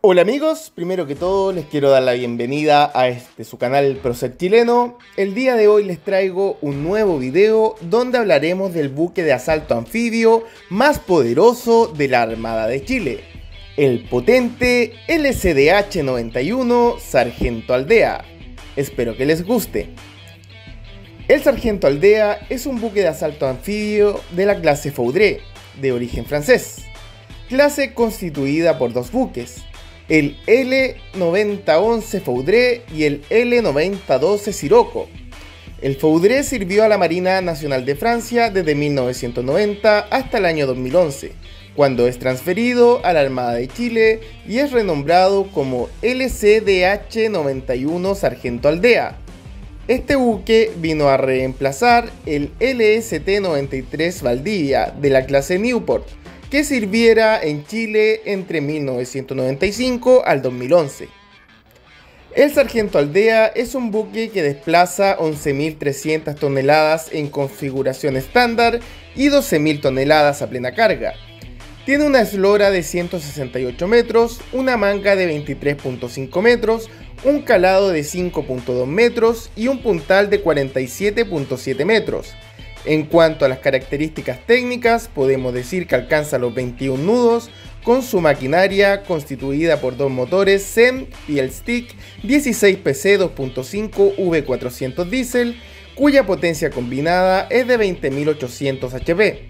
Hola amigos, primero que todo les quiero dar la bienvenida a este su canal Proset Chileno. El día de hoy les traigo un nuevo video donde hablaremos del buque de asalto anfibio más poderoso de la Armada de Chile, el potente LCDH-91 Sargento Aldea. Espero que les guste. El Sargento Aldea es un buque de asalto anfibio de la clase Foudré, de origen francés, clase constituida por dos buques, el L9011 Foudré y el L9012 Sirocco. El Foudré sirvió a la Marina Nacional de Francia desde 1990 hasta el año 2011, cuando es transferido a la Armada de Chile y es renombrado como LCDH-91 Sargento Aldea. Este buque vino a reemplazar el LST-93 Valdivia de la clase Newport, que sirviera en Chile entre 1995 al 2011. El Sargento Aldea es un buque que desplaza 11.300 toneladas en configuración estándar y 12.000 toneladas a plena carga. Tiene una eslora de 168 metros, una manga de 23.5 metros, un calado de 5.2 metros y un puntal de 47.7 metros. En cuanto a las características técnicas, podemos decir que alcanza los 21 nudos con su maquinaria constituida por dos motores SEM y el Stick 16PC 2.5 V400 diésel, cuya potencia combinada es de 20.800 HP.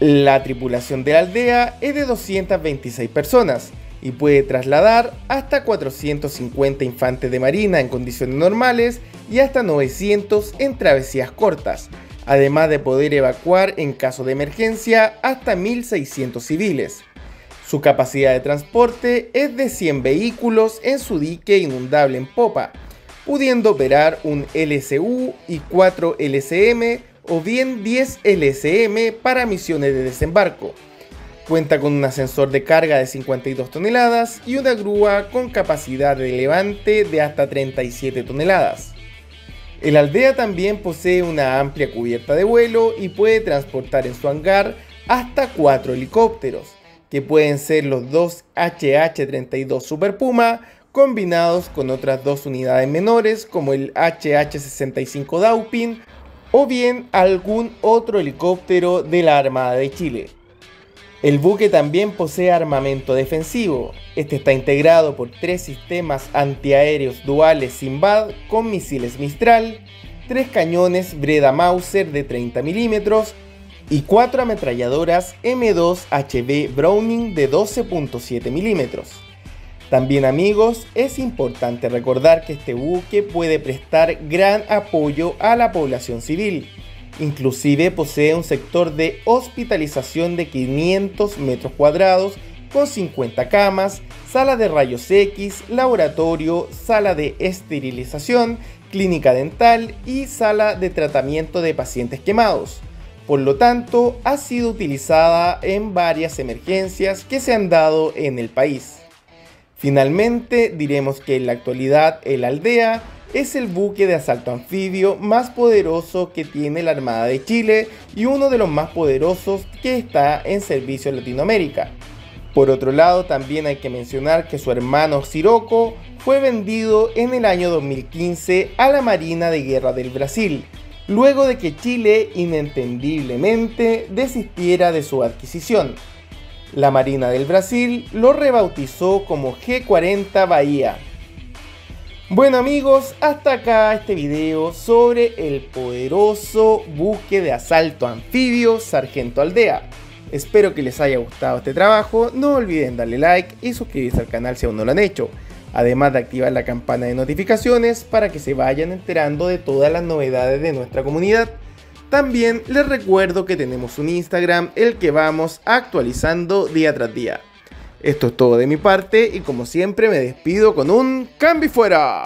La tripulación de la aldea es de 226 personas y puede trasladar hasta 450 infantes de marina en condiciones normales y hasta 900 en travesías cortas, además de poder evacuar en caso de emergencia hasta 1.600 civiles. Su capacidad de transporte es de 100 vehículos en su dique inundable en popa, pudiendo operar un LSU y 4 LCM o bien 10 LSM para misiones de desembarco. Cuenta con un ascensor de carga de 52 toneladas y una grúa con capacidad de levante de hasta 37 toneladas. El Aldea también posee una amplia cubierta de vuelo y puede transportar en su hangar hasta 4 helicópteros, que pueden ser los dos HH-32 Super Puma combinados con otras dos unidades menores como el HH-65 Dauphin o bien algún otro helicóptero de la Armada de Chile. El buque también posee armamento defensivo. Este está integrado por tres sistemas antiaéreos duales Simbad con misiles Mistral, tres cañones Breda Mauser de 30 mm y cuatro ametralladoras M2 HB Browning de 12.7 mm. También amigos, es importante recordar que este buque puede prestar gran apoyo a la población civil Inclusive posee un sector de hospitalización de 500 metros cuadrados con 50 camas, sala de rayos X, laboratorio, sala de esterilización, clínica dental y sala de tratamiento de pacientes quemados. Por lo tanto, ha sido utilizada en varias emergencias que se han dado en el país. Finalmente, diremos que en la actualidad el Aldea es el buque de asalto anfibio más poderoso que tiene la Armada de Chile y uno de los más poderosos que está en servicio en Latinoamérica. Por otro lado, también hay que mencionar que su hermano Siroco fue vendido en el año 2015 a la Marina de Guerra del Brasil, luego de que Chile inentendiblemente desistiera de su adquisición. La Marina del Brasil lo rebautizó como G40 Bahía, bueno amigos, hasta acá este video sobre el poderoso buque de asalto anfibio Sargento Aldea. Espero que les haya gustado este trabajo, no olviden darle like y suscribirse al canal si aún no lo han hecho. Además de activar la campana de notificaciones para que se vayan enterando de todas las novedades de nuestra comunidad. También les recuerdo que tenemos un Instagram el que vamos actualizando día tras día. Esto es todo de mi parte y como siempre me despido con un cambio fuera.